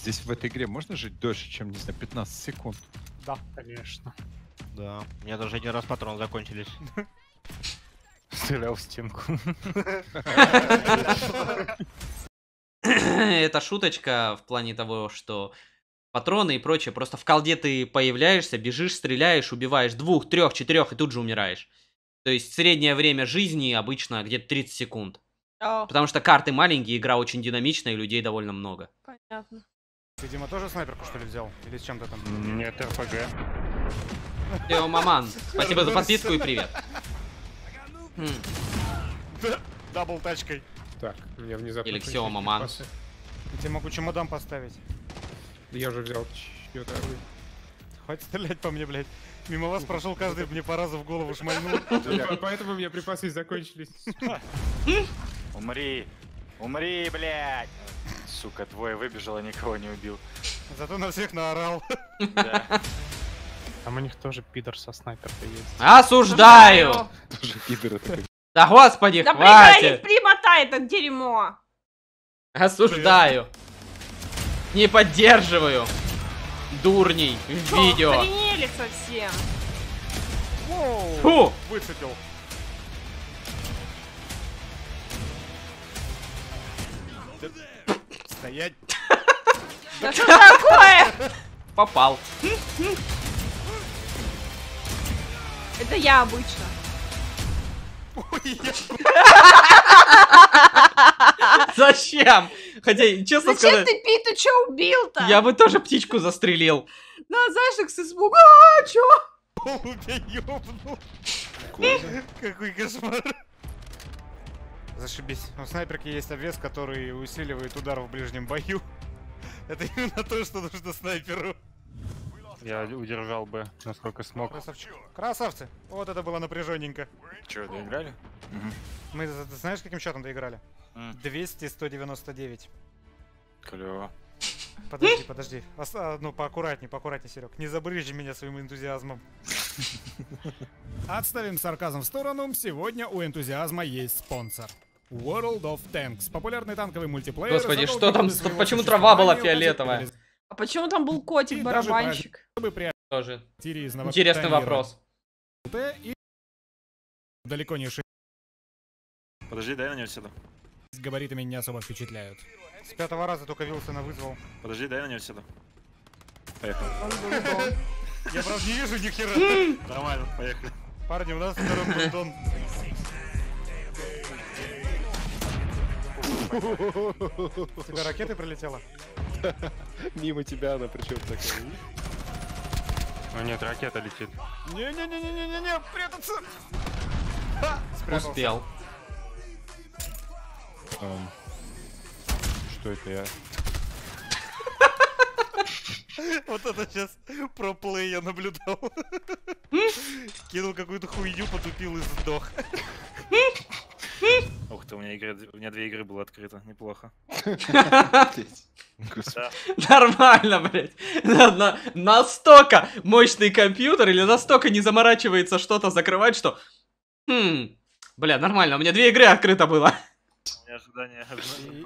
Здесь в этой игре можно жить дольше, чем, не знаю, 15 секунд? Да, конечно. Да. У меня даже один раз патроны закончились. Стрелял в стенку. Это шуточка в плане того, что патроны и прочее. Просто в колде ты появляешься, бежишь, стреляешь, убиваешь двух, трех, четырех и тут же умираешь. То есть среднее время жизни обычно где-то 30 секунд. Потому что карты маленькие, игра очень динамичная и людей довольно много. понятно. Ты, Дима, тоже снайперку, что ли, взял? Или с чем-то там? Нет, РПГ. Тео Маман, спасибо за подписку и привет. Хм, Double тачкой. Так, мне внезапно... Или Ксио Маман. Я тебе могу чемодан поставить. Я уже взял чьё-то. Хватит стрелять по мне, блядь. Мимо вас прошел каждый мне по разу в голову шмальнул. По- Поэтому у меня припасы закончились. Умри! Умри, блядь! Сука, двое выбежало, никого не убил. Зато на всех наорал. Да. Там у них тоже пидор со снайперкой есть. Осуждаю! Тоже пидоры такой. Да господи, Да хватит! примотай это дерьмо! Осуждаю! Не поддерживаю! Дурней в Что, видео! Охренели совсем. Воу! Фу! Выцепил. Стоять. Да что такое? Попал. Это я обычно. Зачем? Хотя, честно Зачем сказать, ты Питу чё убил-то? я бы тоже птичку застрелил. Ну, знаешь, так с испугу. А, чё? голубя ёбнул. Какой кошмар. Зашибись. У снайперки есть обвес, который усиливает удар в ближнем бою. Это именно то, что нужно снайперу. Я удержал бы, насколько смог. Красавчик. Красавцы. Вот это было напряженненько. Че, доиграли? Мы, за- ты знаешь, каким счетом доиграли? М. 200-199. Клево. Подожди, подожди. Ос- а, ну, поаккуратней, поаккуратней, Серег. Не забрыжи меня своим энтузиазмом. Отставим сарказм в сторону, сегодня у энтузиазма есть спонсор. World of Tanks. Популярный танковый мультиплеер. Господи, что там почему трава была фиолетовая? А почему там был котик-барабанщик? чтобы при Тоже интересный вопрос. И далеко не шесть Подожди, дай на него сюда. с габаритами не особо впечатляют. С пятого раза только Вилсона вызвал. Подожди, дай на него сюда. Дом. Я, правда, не вижу ни хера. Нормально, поехали. Парни, у нас второй бутон. Тебя ракеты прилетела? Мимо тебя она причем такая. Ну нет, ракета летит. Не-не-не-не-не-не, прятаться! Ха, спрятался. Успел. Эм, Что это я? Вот это сейчас про плей я наблюдал. Кинул какую-то хуйню, потупил и сдох. Меня, игры, у меня две игры было открыто, неплохо. Нормально, блядь. На- на- настолько мощный компьютер или настолько не заморачивается что-то закрывать, что... Хм... Бля, нормально, у меня две игры открыто было. Ожидания...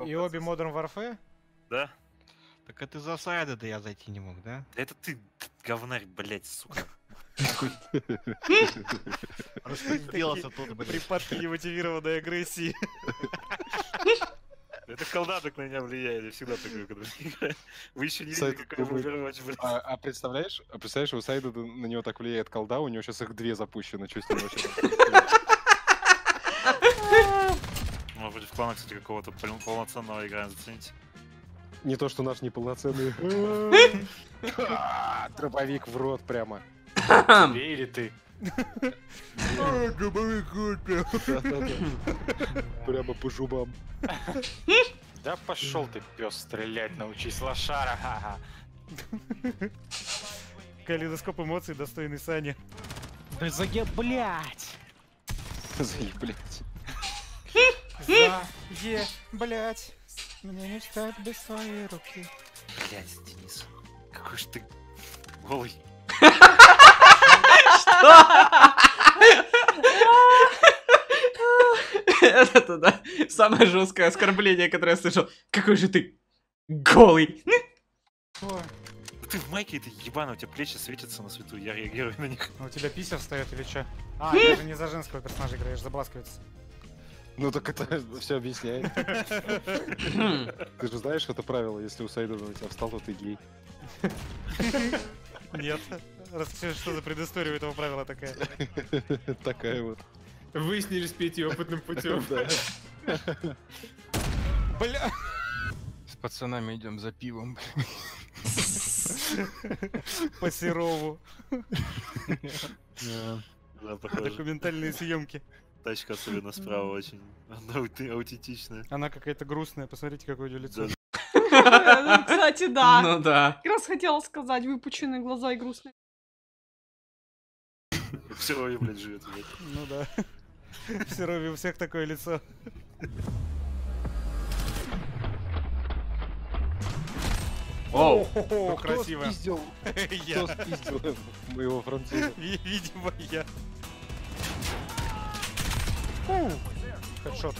И, обе Modern Warfare? Да? Так это за сайда да я зайти не мог, да? Да это ты, говнарь, блядь, сука. Распизделся тут, блядь. Припадки немотивированной агрессии. Это колда так на меня влияет, я всегда такой, когда играю. Вы еще не видели, какой. Overwatch, блядь. А, а представляешь, а представляешь, у Сайда на него так влияет колда, у него сейчас их две запущены, что с ним вообще? Мы против клана, кстати, какого-то пол- полноценного играем, зацените. Не то, что наш неполноценный. А, Дробовик в рот прямо. Тебе или ты? Прямо по жубам. Да пошел ты, пес, стрелять научись, лошара, ха-ха. Калейдоскоп эмоций, достойный Сани. Да заеб, блядь! Заеблять. За, е, блять. Мне не встать без своей руки. Блядь, Денис, какой ж ты голый. Это да. Самое жесткое оскорбление, которое я слышал. Какой же ты голый. Ты в майке это ебаный, у тебя плечи светятся на свету, я реагирую на них. А у тебя пися встает или что? А, ты же не за женского персонажа играешь, за Бласковиц. Ну так это все объясняет. Ты же знаешь это правило, если у Сайдена у тебя встал, то ты гей. Нет. Расскажи, что за предыстория у этого правила такая. Такая вот. Выяснили с Петей опытным путем. Да. Бля. С пацанами идем за пивом. По Серову. Да, похоже. Документальные съемки. Тачка особенно справа очень. Она аутентичная. Она какая-то грустная, посмотрите, какое у нее лицо. Кстати, да. Ну да. Как раз хотела сказать, выпученные глаза и грустные. В Серове, блядь, живет, блядь. Ну да. В Серове у всех такое лицо. Оу. О, красиво. Кто спиздил? Я. Кто спиздил моего француза? Ви- Видимо, я. Хедшот.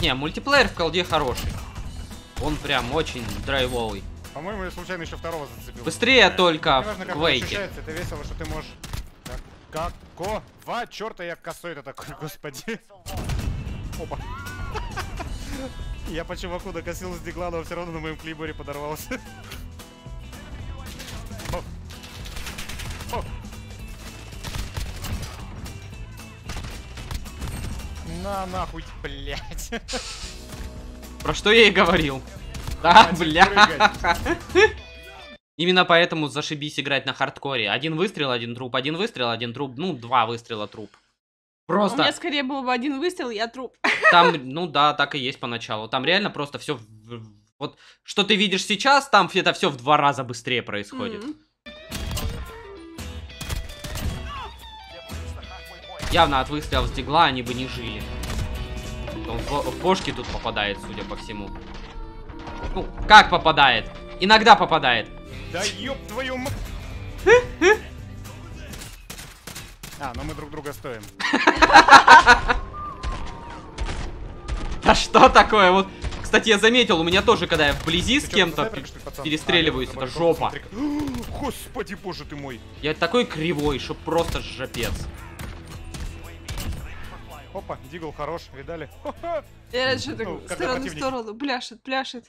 Не, мультиплеер в колде хороший. Он прям очень драйвовый. По-моему, я случайно еще второго зацепил. Быстрее только Неважно, в Квейке. это весело, что ты можешь... Как? Какого черта я косой-то такой, господи? Опа. Я по чуваку докосил с дигла, но все равно на моем клейборе подорвался. На нахуй, блядь. Про что я и говорил. Да, Хватит бля. прыгать. Именно поэтому зашибись играть на хардкоре. Один выстрел, один труп, один выстрел, один труп, ну, два выстрела труп. У меня Просто скорее был бы один выстрел, я труп. там, ну да, так и есть поначалу. Там реально просто все... Вот что ты видишь сейчас, там это все в два раза быстрее происходит. М. Явно от выстрелов с дигла они бы не жили. Он в, в бошки тут попадает, судя по всему. Ну, как попадает? Иногда попадает. Да ёб твою м... А, ну мы друг друга стоим. Да что такое? Вот, кстати, я заметил, у меня тоже, когда я вблизи с кем-то перестреливаюсь, А, это жопа. Господи, боже ты мой. Я такой кривой, что просто жопец. Опа, дигл хорош, видали? Я что Ну, так сторону в сторону, пляшет, пляшет.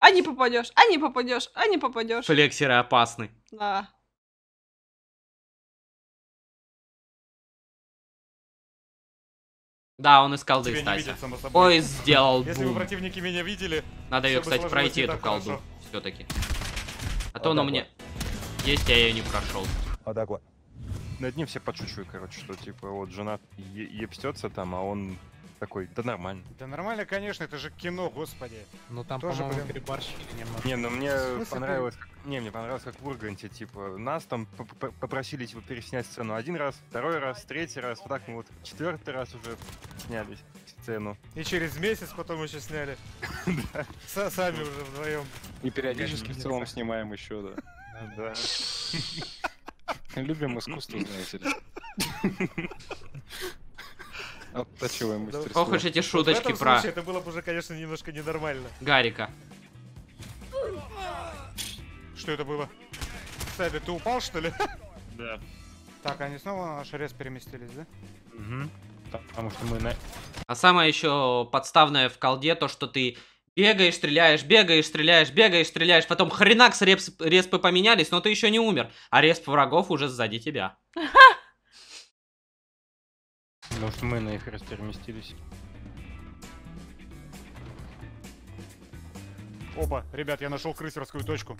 А не попадешь, а не попадешь, а не попадешь. Флексеры опасны. Да. Да, он Стася. видят, само собой. Ой, сделал Если бум. противники меня видели, Надо ее, кстати, пройти эту так колду. Все-таки. А то она меня есть, я ее не прошел. Над ним все подшучивают, короче, что типа вот жена е- ебстется там, а он такой, да нормально. Да нормально, конечно, это же кино, господи. Ну там, Тоже, по-моему, блин. переборщили немного. Не, ну мне смысле, понравилось, как- не, мне понравилось, как в Урганте, типа, нас там попросили, типа, переснять сцену один раз, второй раз, третий раз, вот так мы вот четвертый раз уже сняли сцену. И через месяц потом еще сняли. Сами уже вдвоем. И периодически в целом снимаем еще, да. Да. Любим искусство, знаете ли. Оттачиваем мастерство. Ох уж эти шуточки про случае это было бы уже, конечно, немножко ненормально. Гарика. Что это было? Сайби, ты упал, что ли? Да. Так, они снова на наш рез переместились, да? Мгм. Потому что мы на... А самое еще подставное в колде то, что ты бегаешь, стреляешь, бегаешь, стреляешь, бегаешь, стреляешь, потом хренак репс, респы поменялись, но ты еще не умер, а респ врагов уже сзади тебя. Потому что мы на их переместились. Опа, ребят, я нашел крысерскую точку.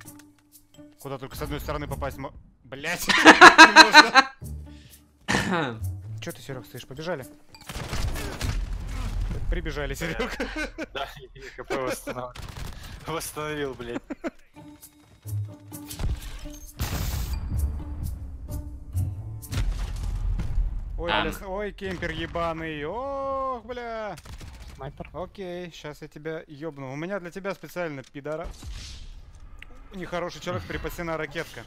Куда только с одной стороны попасть мо... Блять! Че ты, Серег, стоишь? Побежали? Прибежали, Серег. Да, я ХП восстановил. Восстановил, блядь. С- ой, кемпер ебаный. Ох, бля. Снайпер. Окей, сейчас я тебя ёбну. У меня для тебя специально, пидора. Нехороший человек, припасена ракетка.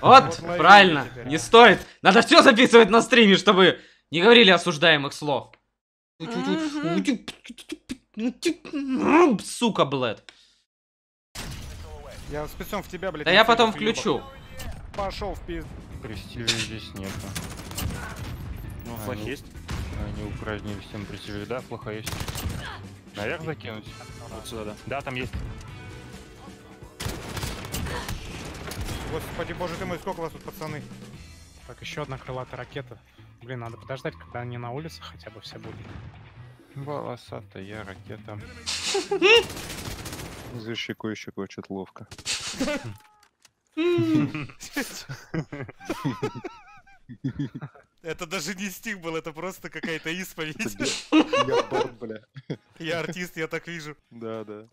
Вот, Вот лови правильно, теперь, не а. стоит. Надо все записывать на стриме, чтобы не говорили осуждаемых слов. Сука, блэд. Я спецом в тебя, блядь. Да я потом включу. Пошел в пизд. Престижа здесь нету. Ну, А, флаг ну. есть? Они упразднили всем престижа. Да, плохо есть. Наверх закинуть? Вот сюда, да. Да, там есть. Господи, боже ты мой, сколько вас тут, пацаны? Так, еще одна крылатая ракета. Блин, надо подождать, когда они на улице хотя бы все будут. Волосатая ракета. За щекой щекой что-то ловко. Это даже не стих был, это просто какая-то исповедь. Я борт, бля. Я артист, я так вижу. Да, да.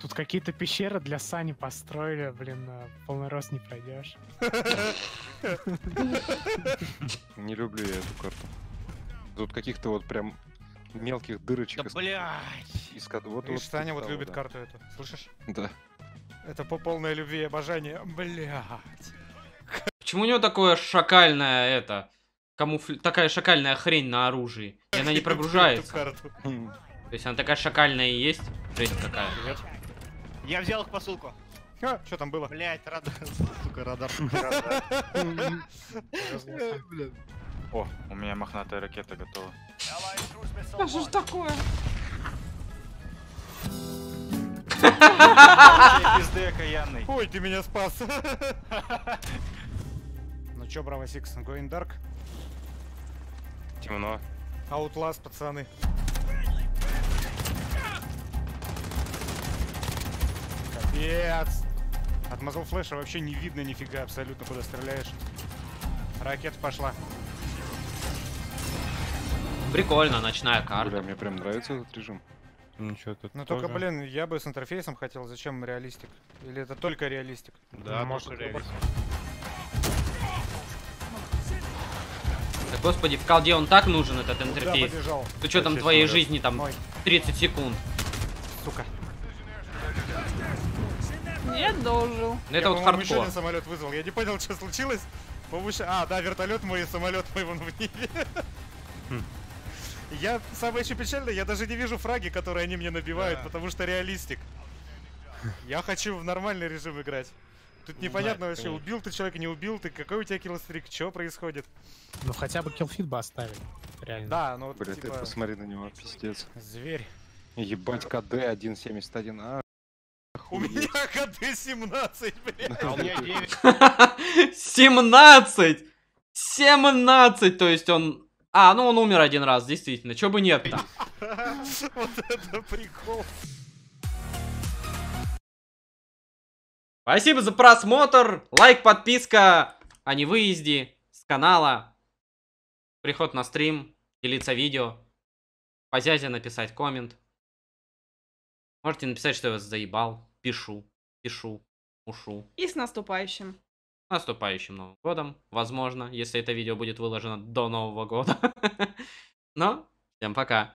Тут какие-то пещеры для Сани построили, блин, на полный рост не пройдешь. Не люблю я эту карту. Тут каких-то вот прям мелких дырочек. из- блядь! из вот, Видишь, вот Саня вот любит да. карту эту. Слышишь? Да. Это по полной любви и обожанию. Блядь. Почему у него такое шакальное это? Камуфля... Такая шакальная хрень на оружии. И она не прогружается. То есть она такая шакальная и есть. Жесть какая. Я взял их посылку. А, что там было? Блять, радар. Сука, радар. О, у меня мохнатая ракета готова. А что ж такое? Пизды окаянный. Ой, ты меня спас. Ну чё, Браво Сикс, Going Dark? Темно. Outlast, пацаны. Капец. От мазл флеша вообще не видно нифига абсолютно, куда стреляешь. Ракета пошла. Прикольно, ночная карта. Бля, мне прям нравится этот режим. Ничего тут Ну только, блин, я бы с интерфейсом хотел. Зачем реалистик? Или это только реалистик? Да, может, Да, господи, в колде он так нужен, этот интерфейс. побежал? С учетом Вообще твоей жизни там Мой, 30 секунд. сука. Не дожил. Ну, Это я, вот хардкор. самолет вызвал. Я не понял, что случилось. Повыше... А, да, вертолет мой и самолет мой вон в небе. Хм. Я самое еще печальное, я даже не вижу фраги, которые они мне набивают, потому что реалистик. Я хочу в нормальный режим играть. Тут непонятно вообще, убил ты человека, не убил ты, какой у тебя killstreak, что происходит? Ну хотя бы killfeed бы оставили. Реально. Да, ну вот ты типа посмотри на него, пиздец. зверь. Ебать, КД 1.71, а? У меня КД 17, блядь. А у меня 9. 17! 17! То есть он... А, ну он умер один раз, действительно. Чё бы нет-то? Вот это прикол. Спасибо за просмотр. Лайк, подписка о невыезде с канала. Приход на стрим, делиться видео. По зязе написать коммент. Можете написать, что я вас заебал. Пишу, пишу, ушу. И с наступающим. С наступающим Новым годом, возможно, если это видео будет выложено до Нового года. Но, всем пока.